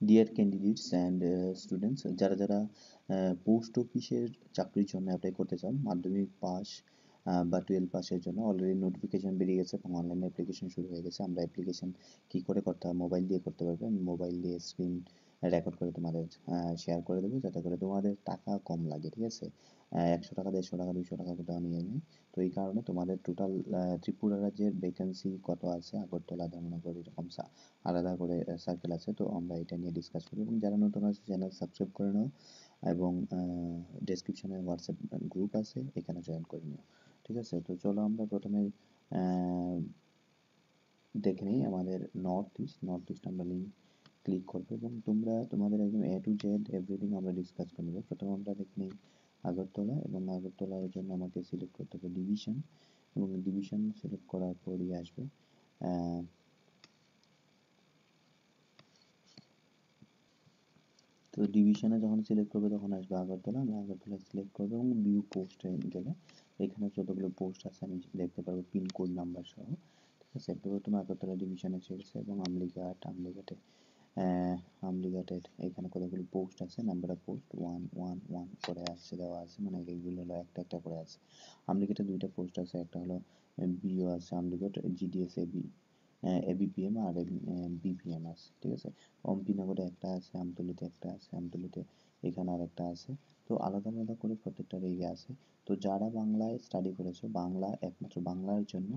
Deer candidates and students যারা যারা post অফিসের চাকরির জন্য অ্যাপ্লাই করতে চান, মাধ্যমিক পাস বা টুয়েলভ পাসের জন্য অলরেডি নোটিফিকেশান বেরিয়ে গেছে এবং অনলাইনে অ্যাপ্লিকেশন শুরু হয়ে গেছে। আমরা অ্যাপ্লিকেশান কী করে করতে হয় মোবাইল দিয়ে করতে পারবে। আমি মোবাইল দিয়ে স্ক্রিন রেকর্ড করে তোমাদের শেয়ার করে দেবো, যাতে করে তোমাদের টাকা কম লাগে, ঠিক আছে? একশো টাকা, দেড়শো টাকা, দুইশো টাকা কোথাও নিয়ে নেই তো এই কারণে তোমাদের টোটাল ত্রিপুরা রাজ্যের ভ্যাকেন্সি কত আছে? আগরতলা, ধামনগর, এরকম আলাদা করে সার্কেল আছে। তো আমরা এটা নিয়ে ডিসকাস করি। এবং যারা নতুন আছে চ্যানেল সাবস্ক্রাইব করে নাও। এবং ডেসক্রিপশনে হোয়াটসঅ্যাপ গ্রুপ আছে, এখানে জয়েন করে নিও। ঠিক আছে? তো চলো আমরা প্রথমে দেখে নিই আমাদের নর্থ ইস্ট নর্থ ইস্ট আমরা লিঙ্ক ক্লিক করব। এবং তোমরা, তোমাদের একদম এ টু জেড এভরিথিং আমরা ডিসকাস করে নেব। প্রথমে আমরা দেখে নিই আগরতলা এবং আগরতলার জন্য আমাকে সিলেক্ট করতে হবে ডিভিশন এবং ডিভিশন সিলেক্ট করার পরই আসবে তো ডিভিশনে যখন সিলেক্ট করবে তখন আসবে আগরতলা, আমি আগরতলা সিলেক্ট করব এবং ভিউ পোস্টে গেলে এখানে যতগুলো পোস্ট আছে আমি দেখতে পারব পিনকোড নাম্বার সহ, ঠিক আছে? প্রথমে আগরতলা ডিভিশনে ছেড়েছে এবং আমলিঘাট, আমলিঘাটে আমলিঘাটের এখানে কতগুলো পোস্ট আছে? Number of post one one one করে আছে দেওয়া আছে। মানে এইগুলো হলো একটা একটা করে আছে। আমলিঘাটে দুইটা পোস্ট আছে। একটা হলো বিও আছে। আমলিঘাট জিডিএস এবি এবিপিএম আর বিপিএম আছে। ঠিক আছে? অম্পিনগরে একটা আছে আমতলিতে একটা আছে। আমতলিতে এখানে আর একটা আছে। তো আলাদা আলাদা করে প্রত্যেকটার এরিয়া আছে। তো যারা বাংলায় স্টাডি করেছ, বাংলা একমাত্র বাংলার জন্য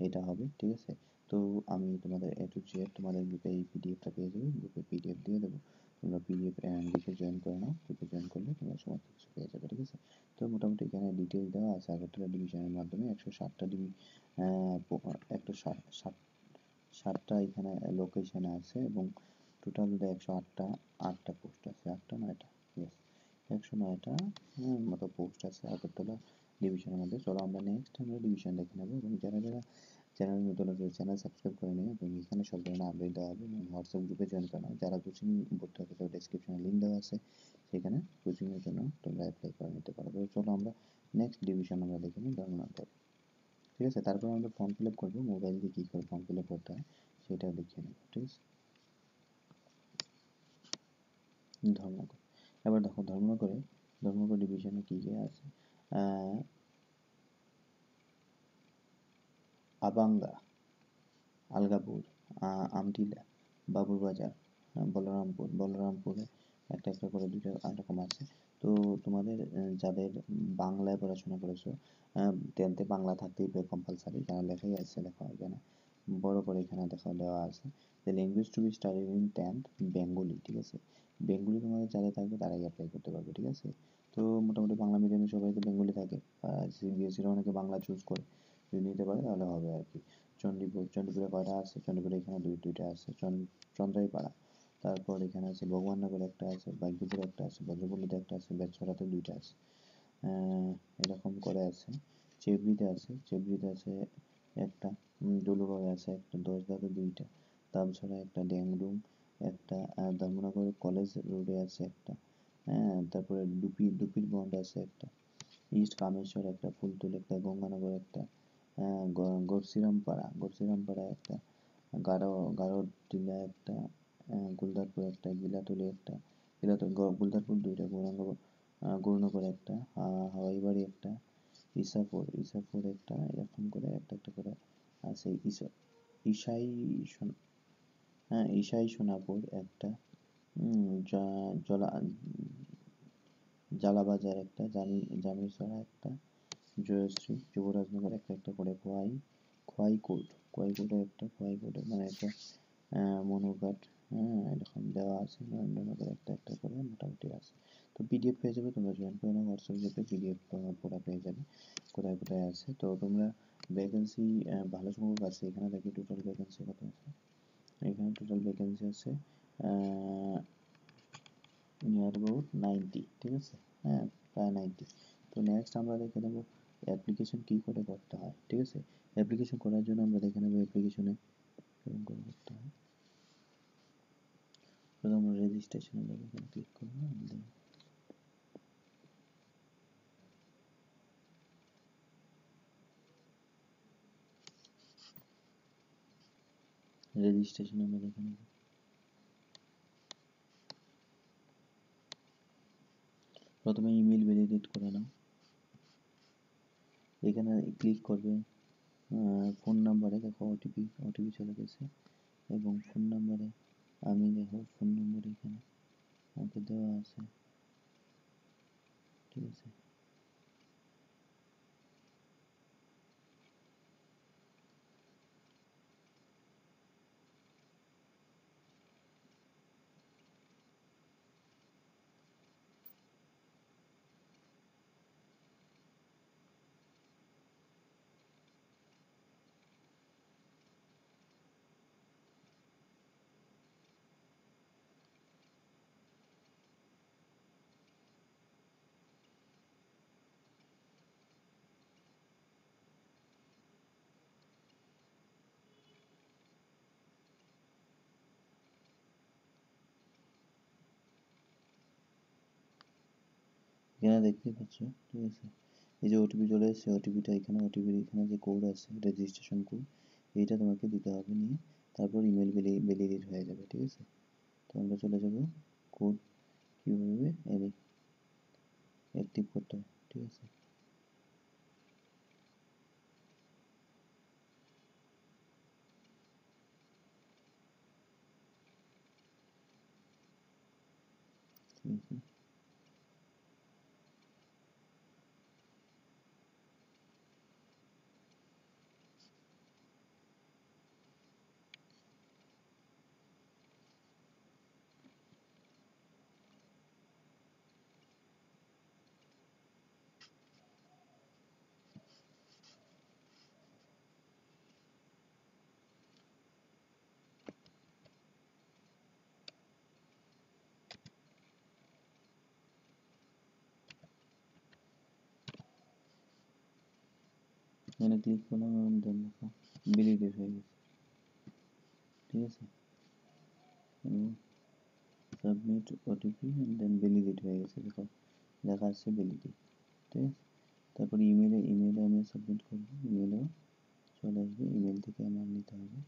এটা হবে। ঠিক আছে? তো আমি তোমাদের এ টু জেড তোমাদের গ্রুপে এই পিডিএফটা পেয়ে যাবে। গ্রুপে পিডিএফ দিয়ে দেবো। তোমরা পিডিএফ গ্রুপে জয়েন করে নাও। গ্রুপে জয়েন করলে তোমরা সমস্ত কিছু পেয়ে যাবে, ঠিক আছে? তো মোটামুটি এখানে ডিটেলস দেওয়া আছে। আগরতলা ডিভিশনের মাধ্যমে একশো ষাটটা ডিভি একশো ষাট ষাটটা এখানে লোকেশনে আছে এবং টোটাল একশো আটটা আটটা পোস্ট আছে। আটটা, নয়টা ইয়েস একশো নয়টা মতো পোস্ট আছে আগরতলা ডিভিশনের মধ্যে। চলো আমরা নেক্সট আমরা ডিভিশন দেখে নেব। এবং যারা যারা চ্যানেল নতুন আছে চ্যানেল সাবস্ক্রাইব করে নিও এবং এখানে সব ধরনের আপডেট দেওয়া হবে। এবং হোয়াটসঅ্যাপ গ্রুপে জয়েন করে যারা কোচিং ভর্তি হবে তো ডেসক্রিপশনে লিঙ্ক দেওয়া আছে। সেখানে কোচিংয়ের জন্য তোমরা অ্যাপ্লাই করে নিতে পারো। তো চলো আমরা নেক্সট ডিভিশন আমরা দেখে নিই ধর্মনগর ঠিক আছে? তারপর আমরা ফর্ম ফিল আপ করব। মোবাইল দিয়ে কী করে ফর্ম ফিল আপ করতে হয় সেটা দেখিয়ে নেব। ঠিক আছে? ধর্মনগর এবার দেখো ধর্মনগরে ধর্মনগর ডিভিশনে কী কী আছে? আবাঙ্গা আলগাপুর আমটিলা বাবুরবাজার বলরামপুর। বলরামপুরে একটা একটা করে দুটো এরকম আছে। তো তোমাদের যাদের বাংলায় পড়াশোনা করেছ টেনথে বাংলা থাকতেই কম্পালসারি এখানে লেখাই আছে দেখো এখানে বড় করে এখানে দেখা দেওয়া আছে। যে language to be study in tenth Bengali ঠিক আছে? বেঙ্গলি তোমাদের যাদের থাকবে, তারাই অ্যাপ্লাই করতে পারবে, ঠিক আছে? তো মোটামুটি বাংলা মিডিয়ামে সবাই তো বেঙ্গলি থাকে। সিবিএসসিরা অনেকে বাংলা চুজ করে। যদি নিতে পারে, তাহলে হবে আর কি। চণ্ডীপুর, চণ্ডীপুরে কয়টা আছে? চণ্ডীপুরে এখানে দুই, দুইটা আছে। চন্দ্রাইপাড়া। তারপর এখানে আছে ভগবাননগর একটা আছে বাইকপুরে একটা আছে বজ্রপল্লীতে একটা আছে, বেতছড়াতে দুইটা আছে। এরকম করে আছে। চেবড়িতে আছে চেবড়িতে আছে একটা ডুলুগড়ে আছে একটা দশদাতে দুইটা তামছড়া একটা ড্যাংডুং একটা ধর্মনগর কলেজ রোডে আছে একটা। হ্যাঁ তারপরে ডুপি, ডুপির বন্ড আছে একটা। ইস্ট কামেশ্বর একটা, ফুলতুল একটা, গঙ্গানগর একটা গড়শিরামপাড়া গড়শিরামপাড়া একটা গারো গারো টিলা একটা গুলদারপুর একটা, গিলাতুলি একটা, গিলাতুলি গুলদারপুর দুইটা গৌরাঙ্গ গৌরনগর একটা হাওয়াইবাড়ি একটা ইসাপুর ইসাপুর একটা, এরকম করে একটা একটা করে আছে ইসা ইসাই হ্যাঁ ইসাই সোনাপুর একটা জলা জালাবাজার একটা জামি জামিরসরা একটা জয়শ্রী, যুবরাজনগর একটা একটা করে খোয়াই খোয়াইকোট খোয়াইকোটে একটা, খোয়াই খোয়াইকোটে মানে একটা মনোঘাট হ্যাঁ এরকম দেওয়া আছে, নরেন্দ্রনগর একটা একটা করে মোটামুটি আছে। তো পিডিএফ পেয়ে যাবে, তোমরা জয়েন করে নাও হোয়াটসঅ্যাপ গ্রুপে পিডিএফ পড়া পেয়ে যাবে, কোথায় কোথায় আছে। তো তোমরা ভ্যাকেন্সি ভালো সংখ্যক আছে, এখানে দেখি টোটাল ভ্যাকেন্সি কত আছে। এখানে টোটাল ভ্যাকেন্সি আছে নিয়ার অ্যাবাউট নাইনটি ঠিক আছে? হ্যাঁ প্রায় নাইনটি তো নেক্সট আমরা দেখে নেব অ্যাপ্লিকেশন কি করে করতে হয়, ঠিক আছে? অ্যাপ্লিকেশন করার জন্য আমরা দেখে নেব অ্যাপ্লিকেশনে কেমন করে করতে হয়। আমরা রেজিস্ট্রেশনে এখানে ক্লিক করব আমাদের রেজিস্ট্রেশন আমরা দেখে নেব। প্রথমে ইমেল ভ্যালিডেট করে নাও। এখানে ক্লিক করবে ফোন নাম্বারে দেখো ওটিপি ওটিপি চলে গেছে। এবং ফোন নাম্বারে আমি দেখো ফোন নাম্বারে এখানে আমাকে দেওয়া আছে। ঠিক আছে? এখানে দেখতেই পাচ্ছ, ঠিক আছে? এই যে ওটিপি চলে এসেছে ওটিপিটা এখানে ওটিপির এখানে যে কোড আছে রেজিস্ট্রেশন কোড এইটা তোমাকে দিতে হবে নিয়ে তারপর ইমেল ভ্যালিডেট হয়ে যাবে, ঠিক আছে? তো আমরা চলে যাব কোড কীভাবে অ্যাক্টিভ করতে হয় ঠিক আছে? ঠিক আছে এখানে ক্লিক করলাম এবং দেখো ভ্যালিডেট হয়ে গেছে। ঠিক আছে? সাবমিট ওটিপি দেন ভ্যালিডেট হয়ে গেছে। দেখো, লেখা আছে ভ্যালিডেট ঠিক আছে? তারপর ইমেলে ইমেলে আমি সাবমিট করব। ইমেলেও চলে আসবে। ইমেল থেকে আমার নিতে হবে।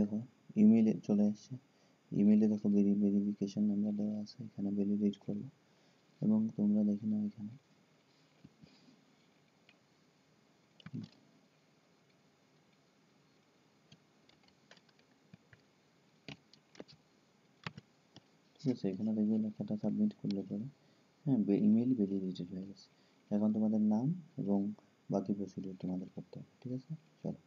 দেখো ইমেলে চলে আসছে ইমেলে দেখো ভেরিফিকেশন নাম্বার দেওয়া আছে, এখানে ভ্যালিডেট করব এবং তোমরা দেখে নাও এখানে। ঠিক আছে, এখানে দেখবে লেখাটা সাবমিট করলে পরে হ্যাঁ ইমেল ভ্যালিডেটেড হয়ে গেছে। এখন তোমাদের নাম এবং বাকি প্রসিডিউর তোমাদের করতে হবে, ঠিক আছে? চলো।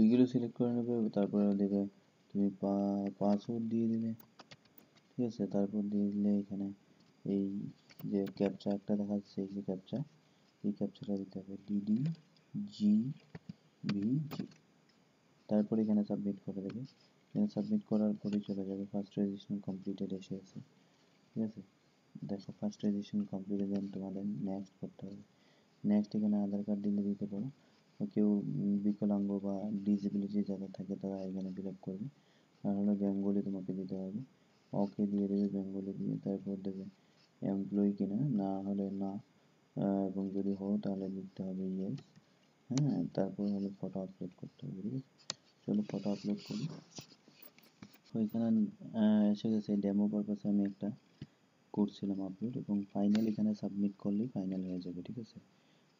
এইগুলো সিলেক্ট করে নেবে, তারপরে দেবে তুমি পাসওয়ার্ড দিয়ে দিলে, ঠিক আছে? তারপর দিয়ে দিলে এখানে এই যে ক্যাপচা একটা দেখা যাচ্ছে এই যে ক্যাপচা এই ক্যাপচাটা দিতে হবে ডিডি জি ভিজি তারপর এখানে সাবমিট করে দেবে। এখানে সাবমিট করার পরে চলে যাবে ফার্স্ট রেজিস্ট্রেশন কমপ্লিটেড এসে আছে ঠিক আছে? দেখো ফার্স্ট রেজিস্ট্রেশন কমপ্লিটেড দেন তোমাদের নেক্সট করতে হবে। নেক্সট এখানে আধার কার্ড দিলে দিতে পারো। কেউ বিকলাঙ্গ বা ডিসেবিলিটি যাদের থাকে তারা এখানে ফিল আপ করবে। আর হলো বেঙ্গলি তোমাকে দিতে হবে। ওকে দিয়ে দেবে বেঙ্গলি দিয়ে, তারপর দেবে এমপ্লয়ি কিনা। না হলে না। এবং যদি হও তাহলে লিখতে হবে ইয়েস হ্যাঁ তারপর হলো ফটো আপলোড করতে হবে, ঠিক আছে? চলো ফটো আপলোড করি। ওইখানে এসে গেছে। ডেমো পারপাসে আমি একটা করছিলাম আপলোড এবং ফাইনাল এখানে সাবমিট করলেই ফাইনাল হয়ে যাবে, ঠিক আছে?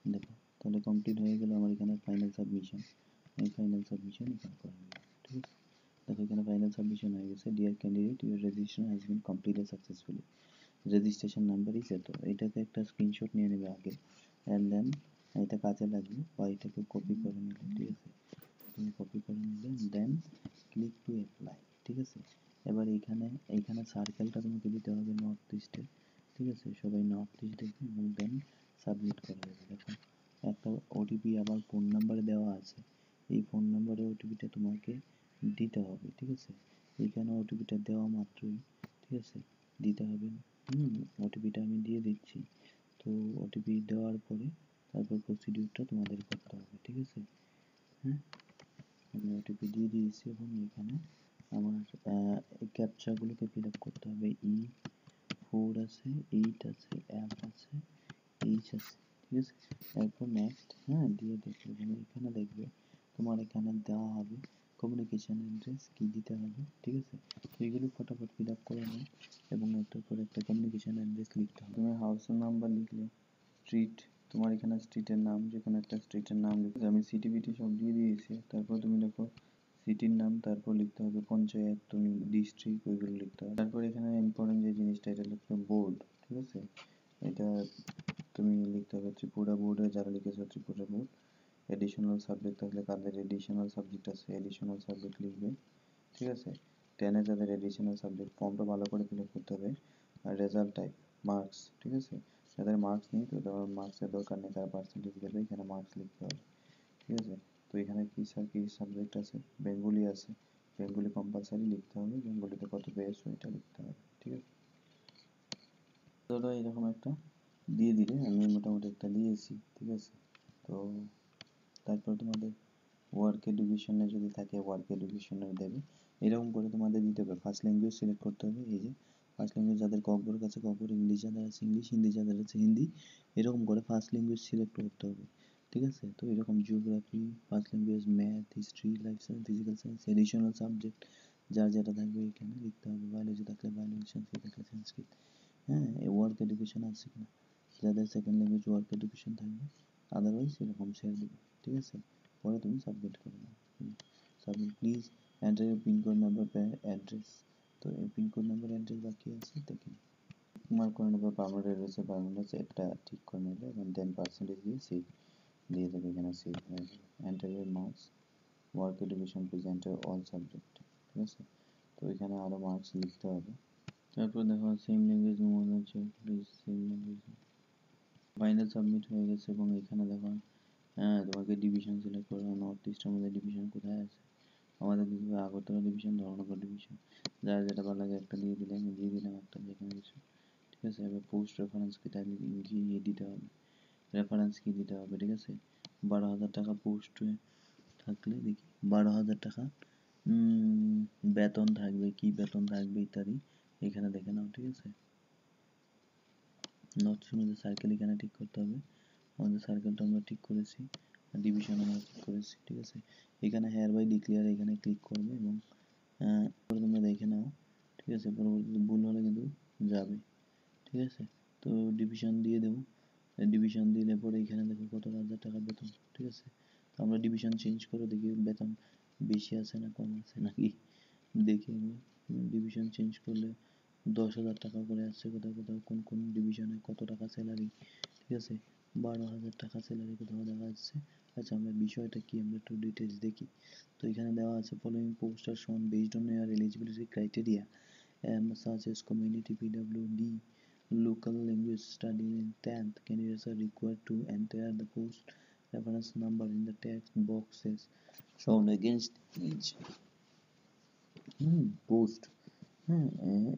দেখো। তাহলে কমপ্লিট হয়ে গেল আমার এখানে ফাইনাল সাবমিশন আমি ফাইনাল সাবমিশন এখানে ঠিক আছে? দেখো এখানে ফাইনাল সাবমিশন হয়ে গেছে। Dear candidate your registration has been completed successfully registration number is এত। এটাকে একটা স্ক্রিনশট নিয়ে নেবে আগে। অ্যান্ড দেন এটা কাজে লাগবে। বা এটাকে কপি করে নিলে, ঠিক আছে? তুমি কপি করে নিলে দেন ক্লিক টু অ্যাপ্লাই ঠিক আছে? এবার এইখানে এইখানে সার্কেলটা তোমাকে দিতে হবে নর্থ ইস্টে ঠিক আছে? সবাই নর্থ ইস্ট দেখবে এবং দেন সাবমিট করে দেবে, দেখো। একটা ওটিপি আবার ফোন নাম্বারে দেওয়া আছে। এই ফোন নাম্বারে ওটিপিটা তোমাকে দিতে হবে, ঠিক আছে? এইখানে ওটিপিটা দেওয়া মাত্রই, ঠিক আছে? দিতে হবে। হুম ওটিপিটা আমি দিয়ে দিচ্ছি। তো ওটিপি দেওয়ার পরে তারপর প্রসিডিউরটা তোমাদের করতে হবে, ঠিক আছে? হ্যাঁ? আমি ওটিপি দিয়ে দিয়েছি এবং এখানে আমার এই ক্যাপচাগুলোকে ফিল আপ করতে হবে। ই ফোর আছে এইট আছে এফ আছে এইচ আছে এরপর নেক্সট হ্যাঁ দিয়ে দেখবে এখানে দেখবে তোমার এখানে দেওয়া হবে। কমিউনিকেশন অ্যাড্রেস কি দিতে হবে, ঠিক আছে? তো এগুলো ফটাফট ফিল আপ করে নাও এবং একটার পর একটা কমিউনিকেশন অ্যাড্রেস লিখতে হবে। তুমি হাউসের নাম্বার লিখলে স্ট্রিট তোমার এখানে স্ট্রিটের নাম যে কোনো একটা স্ট্রিটের নাম লিখতে আমি সিটি বিটি সব দিয়ে দিয়েছি। তারপর তুমি দেখো সিটির নাম, তারপর লিখতে হবে পঞ্চায়েত, তুমি ডিস্ট্রিক্ট ওইগুলো লিখতে হবে। তারপর এখানে ইম্পর্টেন্ট যে জিনিসটা, এটা লিখতে বোর্ড ঠিক আছে? এটা তুমি লিখতে হবে ত্রিপুরা বোর্ডে যারা লিখেছো ত্রিপুরা বোর্ড এডিশনাল সাবজেক্ট থাকলে কাদের এডিশনাল সাবজেক্ট আছে এডিশনাল সাবজেক্ট লিখবে, ঠিক আছে? টেনে যাদের এডিশনাল সাবজেক্ট ফর্মটা ভালো করে ফিল করতে হবে, আর রেজাল্ট টাইপ মার্কস ঠিক আছে? যাদের মার্কস নেই তো তাদের মার্কসের দরকার নেই, তারা পার্সেন্টেজ দেবে এখানে মার্কস লিখতে হবে, ঠিক আছে? তো এখানে কী স্যার কী সাবজেক্ট আছে? বেঙ্গলি আছে, বেঙ্গলি কম্পালসারি লিখতে হবে, বেঙ্গলিতে কত পেয়েছ এটা লিখতে হবে, ঠিক আছে? ধরো এরকম একটা দিয়ে দিলে আমি মোটামুটি একটা দিয়েছি, ঠিক আছে? তো তারপর তোমাদের ওয়ার্ক এডুকেশনে যদি থাকে ওয়ার্ক এডুকেশনে দেবে। এরকম করে তোমাদের দিতে হবে। ফার্স্ট ল্যাঙ্গুয়েজ সিলেক্ট করতে হবে। এই যে ফার্স্ট ল্যাঙ্গুয়েজ যাদের ককবর কাছে ককবর ইংলিশ, যাদের আছে ইংলিশ, হিন্দি, যাদের আছে হিন্দি, এরকম করে ফার্স্ট ল্যাঙ্গুয়েজ সিলেক্ট করতে হবে। ঠিক আছে? তো এরকম geography first language math history life science physical science additional subject যার যেটা থাকবে এখানে লিখতে হবে। বায়োলজি থাকলে বায়োলজি সংস্কৃত থাকলে সংস্কৃত হ্যাঁ ওয়ার্ক এডুকেশন আছে কিনা? যাদের সেকেন্ড ল্যাঙ্গুয়েজ ওয়ার্ক এডুকেশন থাকবে আদারওয়াইজ এরকম শেয়ার দেবে, ঠিক আছে? পরে তুমি সাবমিট করে দাও submit please enter pincode number address তো এই পিনকোড নাম্বার অ্যাড্রেস বাকি আছে, দেখে মার্ক করে নেবে পারমানেন্ট অ্যাড্রেসে পারমানেন্ট এটা ঠিক করে নিলে, এবং দেন পার্সেন্টেজ দিয়ে সেভ দিয়ে দেবে, এখানে সেভ হয়ে যাবে enter marks work education please enter all subject ঠিক আছে? তো এখানে আরও মার্কস লিখতে হবে। তারপর দেখো সেম ল্যাঙ্গুয়েজ মনে হচ্ছে please same language final submit হয়ে গেছে এবং এখানে দেখো হ্যাঁ তোমাকে ডিভিশন সিলেক্ট করে নর্থ ইস্টের মধ্যে ডিভিশন কোথায় আছে? আমাদের দিতে আগরতলা ডিভিশন ধর্মনগর ডিভিশন যার যেটা ভালো লাগে একটা দিয়ে দিলে আমি দিয়ে দিলাম একটা যেখানে কিছু ঠিক আছে? এবার পোস্ট রেফারেন্স কি তাই গিয়ে দিতে হবে রেফারেন্স কি দিতে হবে, ঠিক আছে? বারো হাজার টাকা পোস্টে থাকলে দেখি, বারো হাজার টাকা বেতন থাকবে, কি বেতন থাকবে ইত্যাদি এখানে দেখে নাও, ঠিক আছে? নর্থ মধ্যে সার্কেল এখানে ঠিক করতে হবে। আমাদের সার্কেলটা আমরা ঠিক করেছি ডিভিশন আমরা ঠিক করেছি, ঠিক আছে? এখানে হেয়ার বাই ডিক্লিয়ার এখানে ক্লিক করবে এবং পরে তোমরা দেখে নাও, ঠিক আছে? পরবর্তীতে ভুল হলে কিন্তু যাবে, ঠিক আছে? তো ডিভিশন দিয়ে দেবো। ডিভিশন দিলে পরে এখানে দেখো কত হাজার টাকা বেতন, ঠিক আছে? তো আমরা ডিভিশন চেঞ্জ করে দেখি বেতন বেশি আছে না কম আছে নাকি? দেখি আমি। ডিভিশন চেঞ্জ করলে দশ হাজার টাকা করে আসছে কোথাও কোথাও কোন কোন ডিভিশনে কত টাকা স্যালারি ঠিক আছে বারো হাজার টাকা স্যালারি কোথাও দেখা যাচ্ছে আচ্ছা আমরা বিষয়টা কি আমরা একটু ডিটেলস দেখি তো এখানে দেওয়া আছে following posts are shown based on your eligibility criteria such as community PWD local language study in 10th candidates are required to enter the post reference number in the text boxes shown against each hmm, post হ্যাঁ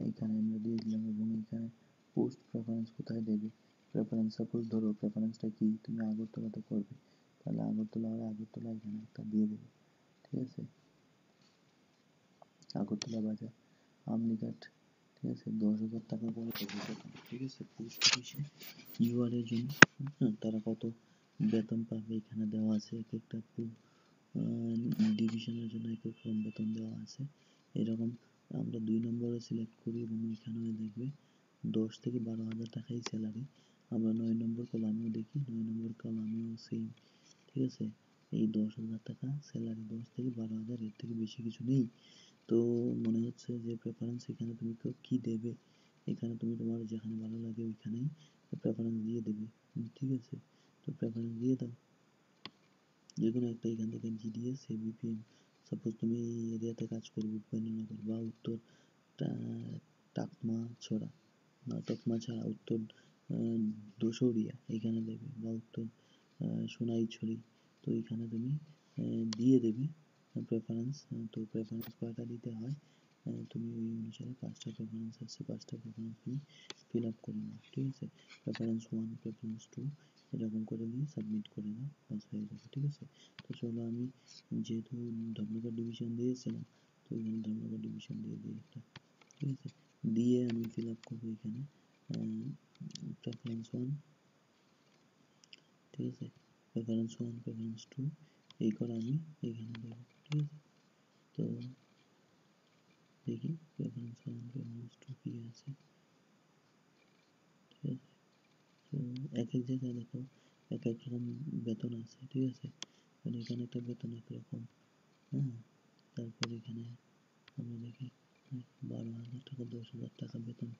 এখানে আমরা দিয়ে দিলাম এবং এখানে post preference কোথায় দেবে? Preference suppose ধরো প্রেফারেন্সটা কি? তুমি আগরতলাতে করবে। তাহলে আগরতলা হলে আগরতলা এখানে একটা দিয়ে দেবে। ঠিক আছে? আগরতলা বাজার আমনিঘাট ঠিক আছে? দশ হাজার টাকা করে ঠিক আছে? পোস্ট অফিসে ইউআরের জন্য হ্যাঁ তারা কত বেতন পাবে এখানে দেওয়া আছে? এক একটা ডিভিশনের জন্য এক এক রকম বেতন দেওয়া আছে। এরকম আমরা দুই নম্বরে সিলেক্ট করি এবং এখানেও দেখবে দশ থেকে বারো হাজার টাকাই স্যালারি আমরা নয় নম্বর কলামেও দেখি, নয় নম্বর কলামেও সেম ঠিক আছে? এই দশ হাজার টাকা স্যালারি দশ থেকে বারো হাজার, এর থেকে বেশি কিছু নেই। তো মনে হচ্ছে যে প্রেফারেন্স এখানে তুমি কি দেবে? এখানে তুমি তোমার যেখানে ভালো লাগে ওইখানেই প্রেফারেন্স দিয়ে দেবে। ঠিক আছে? তো প্রেফারেন্স দিয়ে দাও। যে কোনো একটা এখান থেকে জিডিএস এবিপিএম সাপোজ তুমি এরিয়াতে কাজ করবে ভূপেন্দ্রনগর বা উত্তর টাকমা ছড়া, বা টাকমা ছাড়া উত্তর দোসরিয়া, এখানে দেবে, বা উত্তর সোনাইছড়ি, তো এখানে তুমি দিয়ে দেবে প্রেফারেন্স তো প্রেফারেন্স কয়টা দিতে হয়? তুমি ওই অনুসারে পাঁচটা প্রেফারেন্স আছে, পাঁচটা প্রেফারেন্স তুমি ফিল আপ করে নাও, ঠিক আছে? প্রেফারেন্স ওয়ান প্রেফারেন্স টু এরকম করে দিয়ে সাবমিট করে দাও বাস হয়ে যাবে, ঠিক আছে? তো চলো আমি যেহেতু ধর্মনগর ডিভিশন দিয়েছিলাম, তো এখানে ধর্মনগর ডিভিশন দিয়ে দিই একটা, ঠিক আছে? দিয়ে আমি ফিল আপ করব এখানে প্রেফারেন্স ওয়ান ঠিক আছে? প্রেফারেন্স ওয়ান প্রেফারেন্স টু এই করে আমি এখানে দেবো ঠিক আছে? তো দেখি প্রেফারেন্স ওয়ান প্রেফারেন্স টু কি আছে ঠিক আছে তো এক এক জায়গায় দেখো এক এক রকম বেতন আছে, ঠিক আছে? মানে এখানে একটা বেতন একরকম হ্যাঁ? তারপর এখানে আমরা দেখি বারো হাজার টাকা, দশ হাজার টাকা বেতন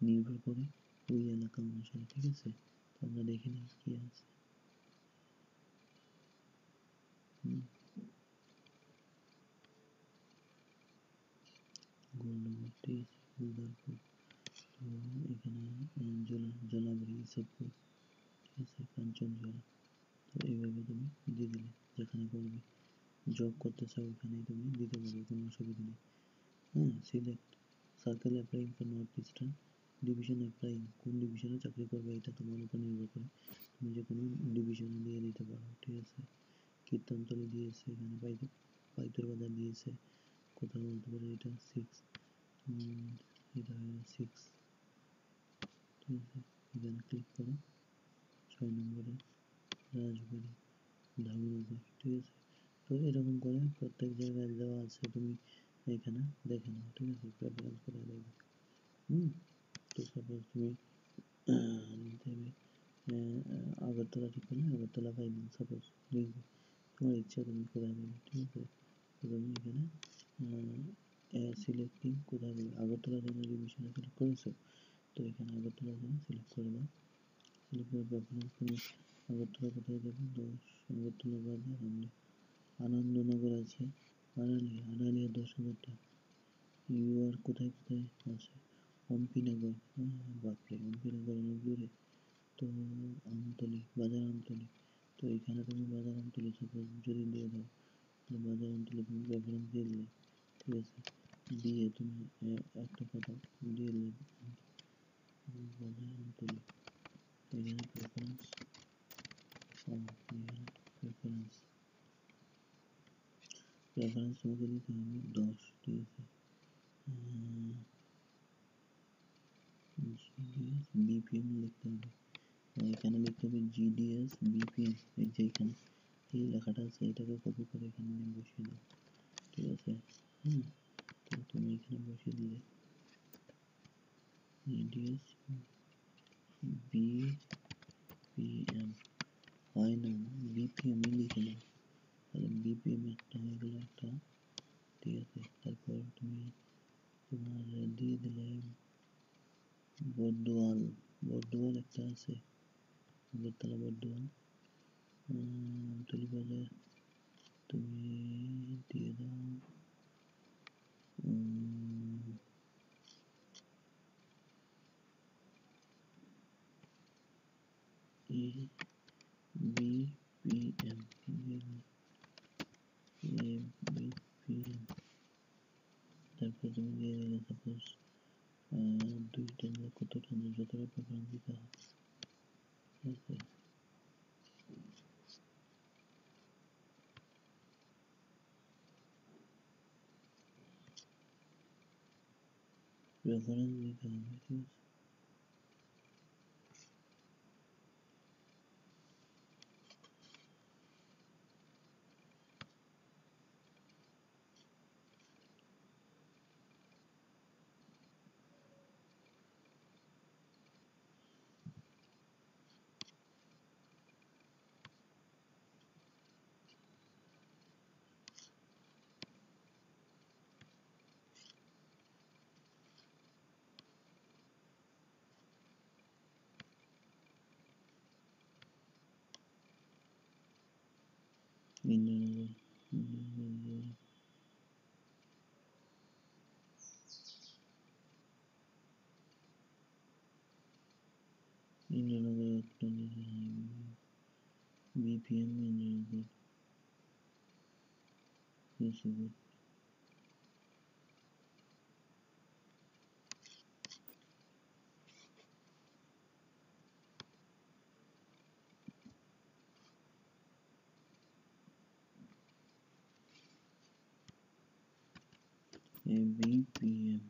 নির্ভর করে ওই এলাকা অনুসারে, ঠিক আছে? আমরা দেখে নিই কি আছে। এখানে জলা জলাবাড়ি ইসবপুর আছে কাঞ্চনজলা তো এইভাবে তুমি দিয়ে দিলে যেখানে করবে জব করতে চাও ওখানেই তুমি দিতে পারবে কোনো অসুবিধা নেই হ্যাঁ select circle applying for north eastern division applying কোন ডিভিশনে চাকরি করবে এটা তোমার উপর নির্ভর করে তুমি যে কোনো ডিভিশনে দিয়ে দিতে পারো ঠিক আছে কীর্তনতলি দিয়েছে এখানে পাইতে পাইতর বাজার দিয়েছে কোথাও বলতে পারো এটা সিক্স এটা সিক্স ঠিক আছে এখানে ক্লিক করো ছয় নম্বরে, রাজবাড়ি ঠিক আছে? তো এরকম করে প্রত্যেক জায়গায় দেওয়া আছে, তুমি এখানে দেখে নাও, ঠিক আছে? প্রেফারেন্স কোথায় দেবে হুম? তো সাপোজ তুমি দেবে আগরতলা ঠিক করলে আগরতলা পাইবেন সাপোজ লিখবে তোমার ইচ্ছা তুমি কোথায় দেবে, ঠিক আছে? তুমি এখানে সিলেক্টিং কোথায় দেবে? আগরতলা জন্য রিভিশনে সিলেক্ট করেছ? তো এখানে আগরতলা জন্য সিলেক্ট করে দাও। আমরা আনন্দনগর আছে। কোথায় কোথায় আছে? হম্পিনগর হ্যাঁ বাপরে হম্পিনগর অনেক দূরে। তো আমতলি, বাজার আমতলি। তো এখানে তুমি বাজার আমতলি সাপোজ যদি দিয়ে দাও তাহলে বাজার আমতলি তুমি প্রেফারেন্স দিয়ে দিলে। ঠিক আছে? দিয়ে তুমি একটা কথা দিয়ে দিলে। বাজার আমতলি। এখানে প্রেফারেন্স এখানে প্রেফারেন্স প্রেফারেন্স তোমাকে দিতে হবে দশ ঠিক আছে বিপিএম লিখতে হবে এখানে লিখতে হবে জিডিএস বিপিএম এই যে এখানে এই লেখাটা আছে এটাকে কপি করে এখানে বসিয়ে দাও ঠিক আছে হুম তুমি এখানে বসিয়ে দিলে জিডিএস বিপিএম হয় না বিপিএম লিখে নাও তাহলে বিপিএম একটা হয়ে গেল একটা ঠিক আছে তারপর তুমি তোমার দিয়ে দিলে বর্দোয়াল বর্দোয়াল একটা আছে আগরতলা বর্দোয়াল আমতলি বাজার তুমি দিয়ে দাও বিপিএম বিপিএম তারপর তুমি দিয়ে দিলে সাপোজ দুইটা নিলে কতটা নিলে যতটা প্রেফারেন্স দিতে হয় ঠিক আছে প্রেফারেন্স দিতে হবে ঠিক আছে Minimi. Minimi. Minimi. Minimi. ABPM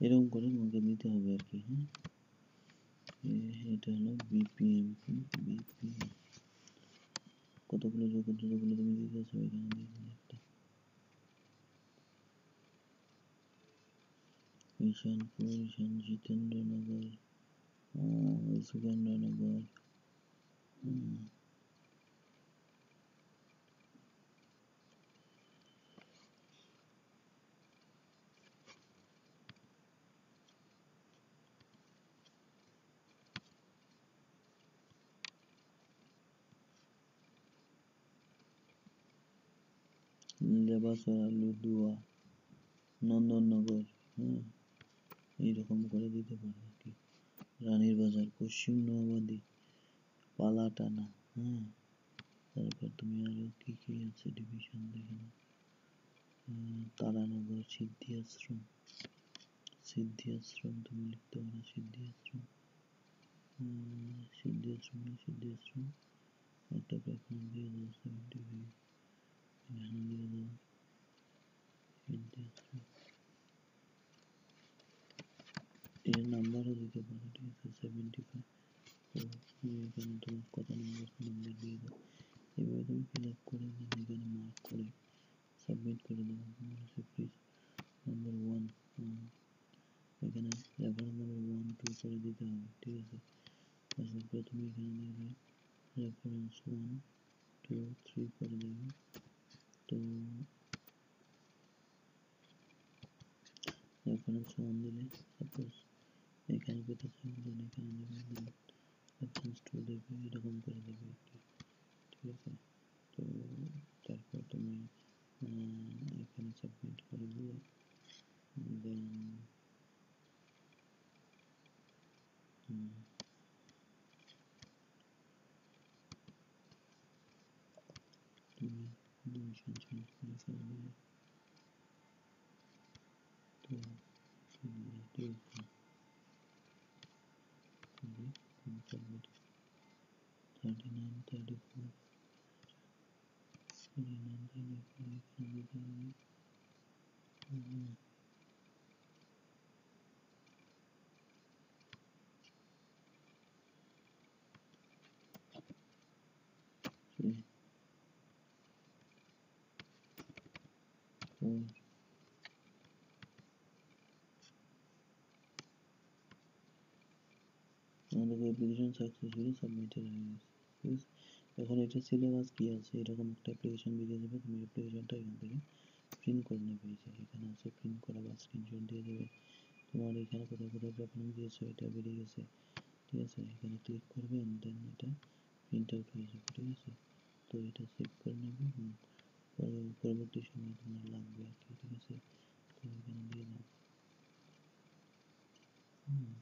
এরকম করে তোমাকে দিতে হবে আর কি হ্যাঁ এটা হলো বিপিএম বিপিএম কতগুলো যতগুলো তুমি দিতেছো এখানে দিয়ে ईशानपुर जितेंद्र नगर सुगंधा नगर लेबासरा लुधुआ नंदन नगर हम्म এইরকম করে দিতে পারো কি। রানীর বাজার, পশ্চিম নোয়াবাদী পালাটানা হ্যাঁ? তারপর তুমি আরও কি কি আছে ডিভিশন দেখে নাও। তারানগর, সিদ্ধি আশ্রম। সিদ্ধি আশ্রম তুমি লিখতে পারো, সিদ্ধি আশ্রম। সিদ্ধি আশ্রম সিদ্ধি আশ্রম। একটা প্রেফারেন্স দিয়ে সেভেন্টি ফাইভ এখানে দিয়ে সিদ্ধি আশ্রম। এর নাম্বারও দিতে পারো, ঠিক আছে? সেভেন্টি ফাইভ এখানে তোমার কত নম্বর নাম্বার দিয়ে দাও। এভাবে তুমি ফিল আপ করে এখানে মার্ক করে সাবমিট করে দেবো। প্লিজ নাম্বার ওয়ান এখানে রেফারেন্স নাম্বার ওয়ান টু করে দিতে হবে, ঠিক আছে? আসার পরে তুমি এখানে দেবে রেফারেন্স ওয়ান টু থ্রি করে দেবে। তো রেফারেন্স ওয়ান দিলে সাপোজ এখানে চাই দেন এখানে দেন টু দেবে এরকম করে দেবে। And the application successfully submitted. এখানে এটা সিলেবাস কি আছে? এরকম একটা অ্যাপ্লিকেশন বেরিয়ে যাবে, তুমি অ্যাপ্লিকেশনটা এখান থেকে প্রিন্ট করে নেবে। এই যে এখানে আছে প্রিন্ট করা বা স্ক্রিনশট দিয়ে দেবে। তোমার এখানে কোথায় কোথায় প্রেফারেন্স দিয়েছ, এটা বেরিয়ে গেছে। ঠিক আছে? এখানে ক্লিক করবে দেন এটা প্রিন্ট আউট হয়ে যাবে, ঠিক আছে? তো এটা সেভ করে নেবে পরবর্তী সময় তোমার লাগবে আর কি, ঠিক আছে? তো এখানে দিয়ে দাও। হুম।